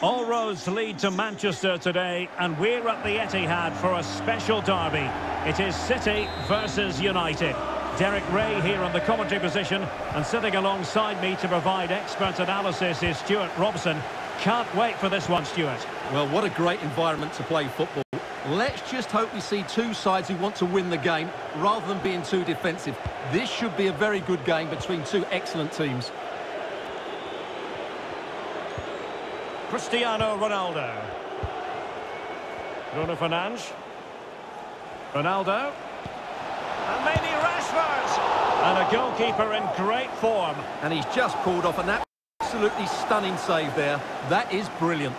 All roads lead to Manchester today, and we're at the Etihad for a special derby. It is City versus United. Derek Ray here on the commentary position, and sitting alongside me to provide expert analysis is Stuart Robson. Can't wait for this one, Stuart. Well, what a great environment to play football. Let's just hope we see two sides who want to win the game, rather than being too defensive. This should be a very good game between two excellent teams. Cristiano Ronaldo. Bruno Fernandes. Ronaldo. And maybe Rashford. And a goalkeeper in great form. And he's just pulled off an absolutely stunning save there. That is brilliant.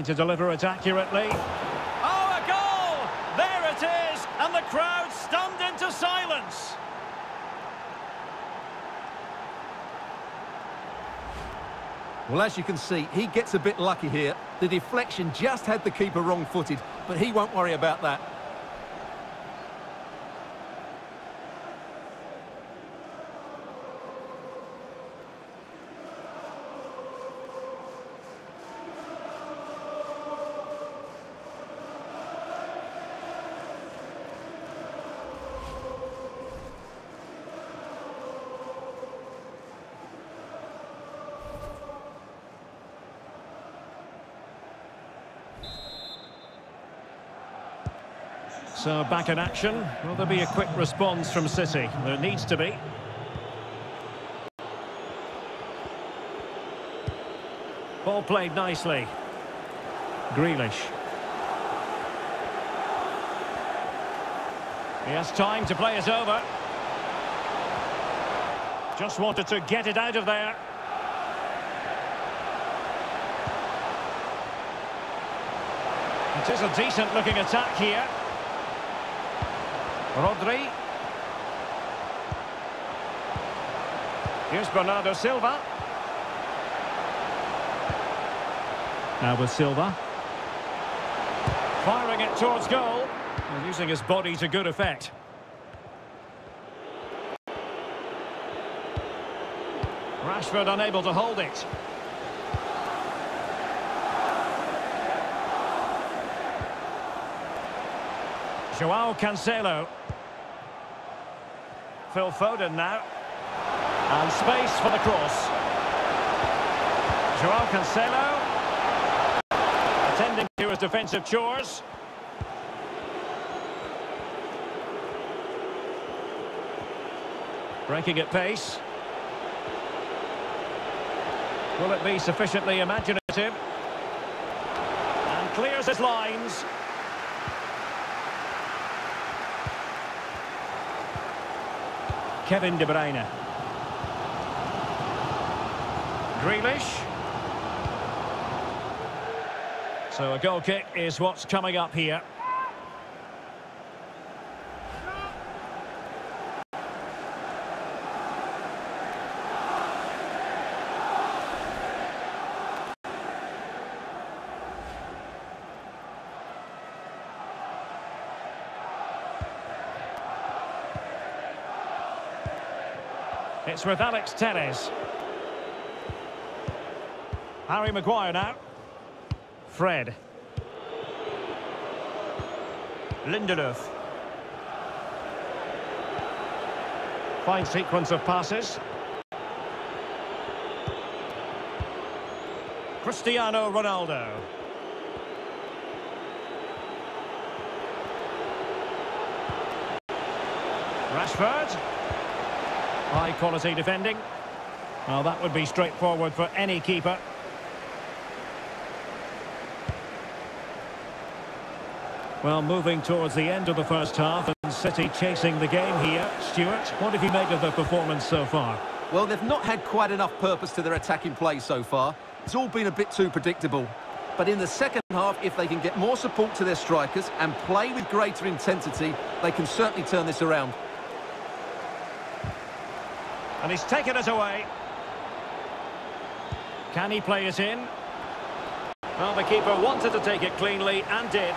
Trying to deliver it accurately. Oh, a goal! There it is! And the crowd stunned into silence. Well, as you can see, he gets a bit lucky here. The deflection just had the keeper wrong-footed, but he won't worry about that. So back in action. Will there be a quick response from City? There needs to be. Ball played nicely. Grealish. He has time to play it over. Just wanted to get it out of there. It is a decent looking attack here. Rodri. Here's Bernardo Silva. Now with Silva. Firing it towards goal. And using his body to good effect. Rashford unable to hold it. Joao Cancelo. Phil Foden now. And space for the cross. Joao Cancelo. Attending to his defensive chores. Breaking at pace. Will it be sufficiently imaginative? And clears his lines. Kevin De Bruyne. Grealish. So a goal kick is what's coming up here. It's with Alex Telles. Harry Maguire now. Fred. Lindelöf. Fine sequence of passes. Cristiano Ronaldo. Rashford. High quality defending. Well, that would be straightforward for any keeper. Well, moving towards the end of the first half and City chasing the game here. Stuart, what have you made of the performance so far? Well, they've not had quite enough purpose to their attacking play so far. It's all been a bit too predictable. But in the second half, if they can get more support to their strikers and play with greater intensity, they can certainly turn this around. And he's taken it away. Can he play it in? Well, the keeper wanted to take it cleanly and did.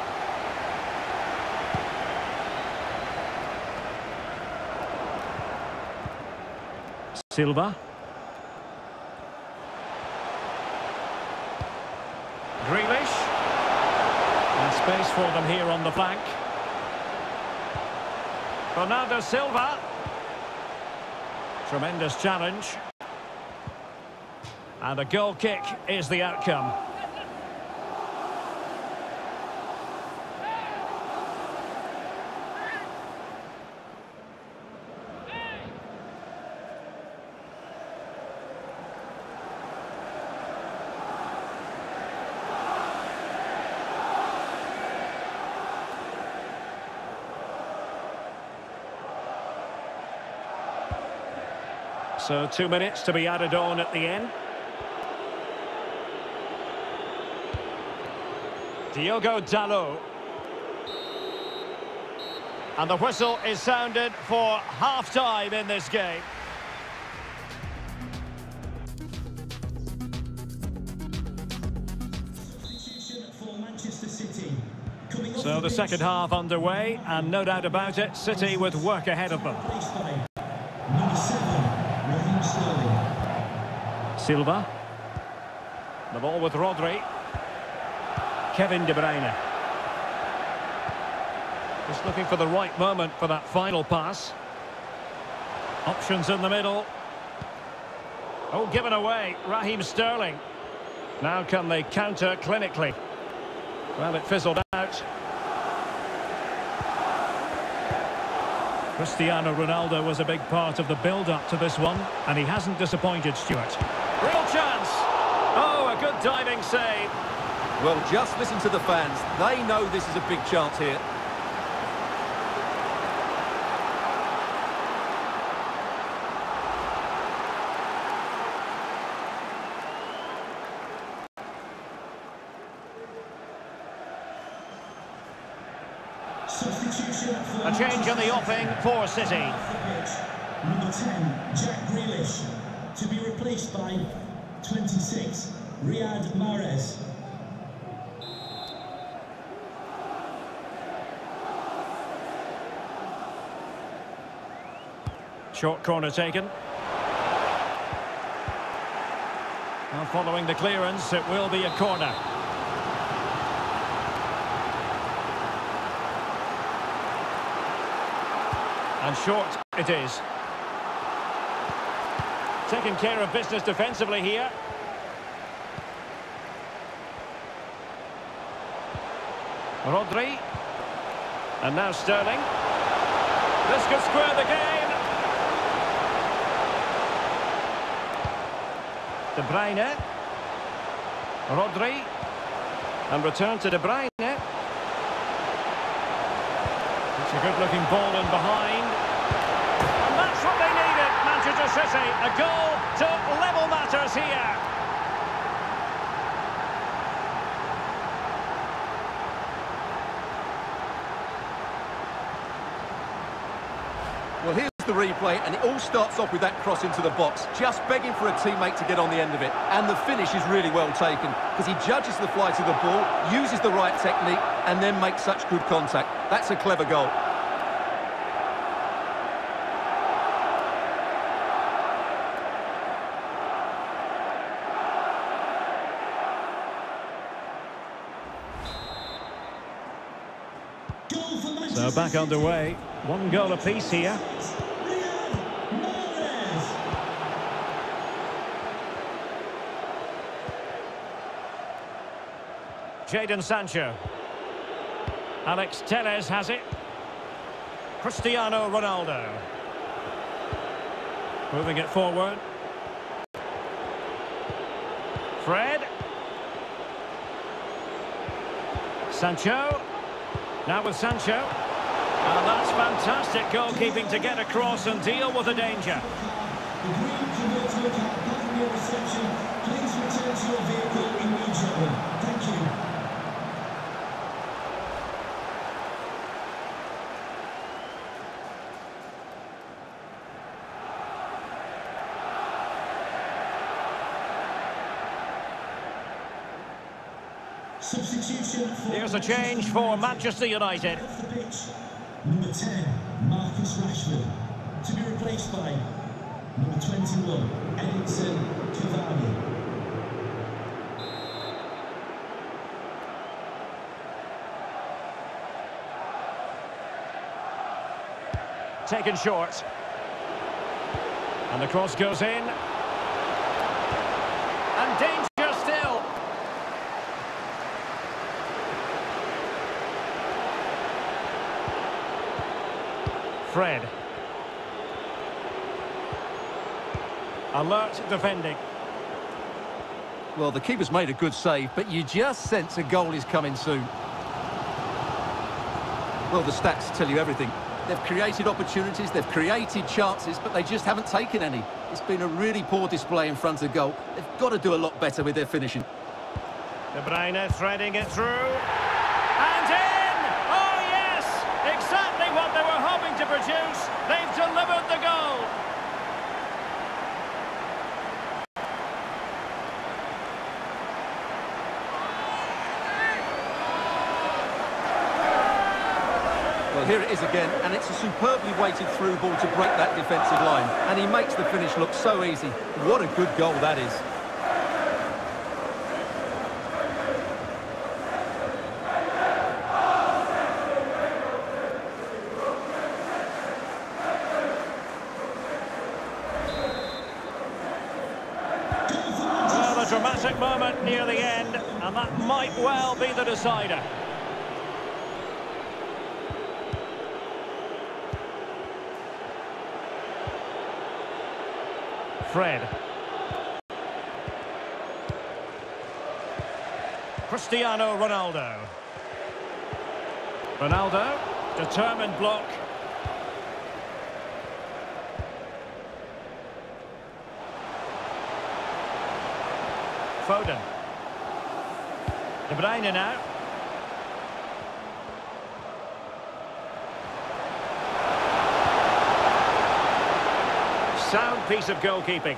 Silva. Grealish. And space for them here on the flank. Bernardo Silva. Tremendous challenge. And a goal kick is the outcome. So two minutes to be added on at the end. Diogo Dalot. And the whistle is sounded for half-time in this game. So the second half underway, and no doubt about it, City with work ahead of them. Silva. The ball with Rodri. Kevin De Bruyne. Just looking for the right moment for that final pass. Options in the middle. Oh, given away. Raheem Sterling. Now can they counter clinically? Well, it fizzled out. Cristiano Ronaldo was a big part of the build-up to this one, and he hasn't disappointed Stuart. Real chance. Oh, a good diving save. Well, just listen to the fans. They know this is a big chance here. A change in the offing for City. Number 10, Jack Grealish, to be replaced by 26, Riyad Mahrez. Short corner taken. Now following the clearance, it will be a corner. And short it is. Taking care of business defensively here. Rodri. And now Sterling. This could square the game. De Bruyne. Rodri. And return to De Bruyne. It's a good-looking ball in behind. And that's what they needed, Manchester City. A goal to level matters here. Well, here's the replay, and it all starts off with that cross into the box, just begging for a teammate to get on the end of it. And the finish is really well taken, because he judges the flight of the ball, uses the right technique, and then makes such good contact. That's a clever goal. Goal back underway. One goal apiece here. Jadon Sancho. Alex Telles has it. Cristiano Ronaldo. Moving it forward. Fred. Sancho. Now with Sancho. And that's fantastic goalkeeping to get across and deal with the danger. The green converts look at your reception. Please return to your vehicle immediately. Thank you. Substitution Here's a change for Manchester United. Number 10, Marcus Rashford. To be replaced by number 21, Edinson Cavani. Taken short. And the cross goes in. And danger still. Fred. Alert defending. Well, the keeper's made a good save, but you just sense a goal is coming soon. Well, the stats tell you everything. They've created opportunities, they've created chances, but they just haven't taken any. It's been a really poor display in front of goal. They've got to do a lot better with their finishing. De Bruyne threading it through. And in! Oh, yes! Exactly what they were produce. They've delivered the goal. Well, here it is again, and it's a superbly weighted through ball to break that defensive line. And he makes the finish look so easy. What a good goal that is. Well, a dramatic moment near the end, and that might well be the decider. Fred. Cristiano Ronaldo. Ronaldo, determined block. Foden. De Bruyne now. Sound piece of goalkeeping.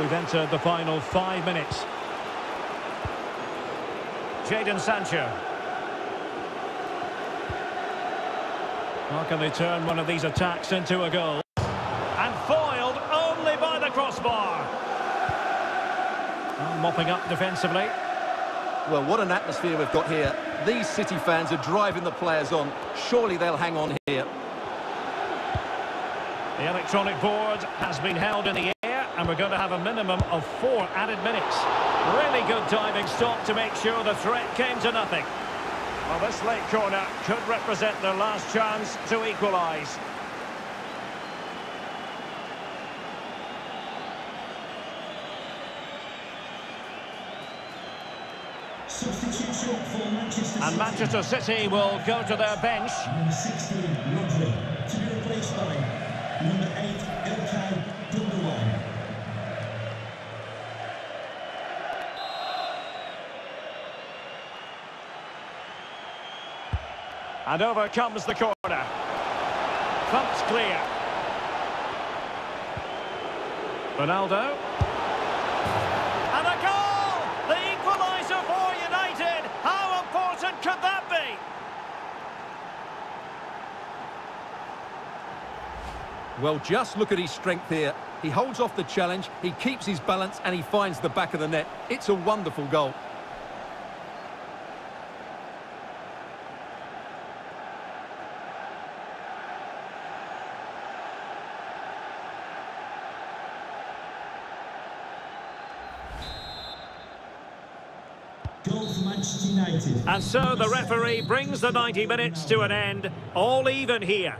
We've entered the final five minutes. Jadon Sancho. How can they turn one of these attacks into a goal? And foiled only by the crossbar. Well, mopping up defensively. Well, what an atmosphere we've got here. These City fans are driving the players on. Surely they'll hang on here. The electronic board has been held in the air and we're going to have a minimum of four added minutes. Really good diving stop to make sure the threat came to nothing. Well, this late corner could represent their last chance to equalise. Substitution for Manchester And Manchester City will go to their bench. Number 16, Rodri. To be replaced by number 8, Ilkay Gundogan. And over comes the corner. Thumped clear. Ronaldo. And a goal! The equaliser for United! How important could that be? Well, just look at his strength here. He holds off the challenge, he keeps his balance, and he finds the back of the net. It's a wonderful goal. Goal for Manchester United. And so the referee brings the 90 minutes to an end. All even here.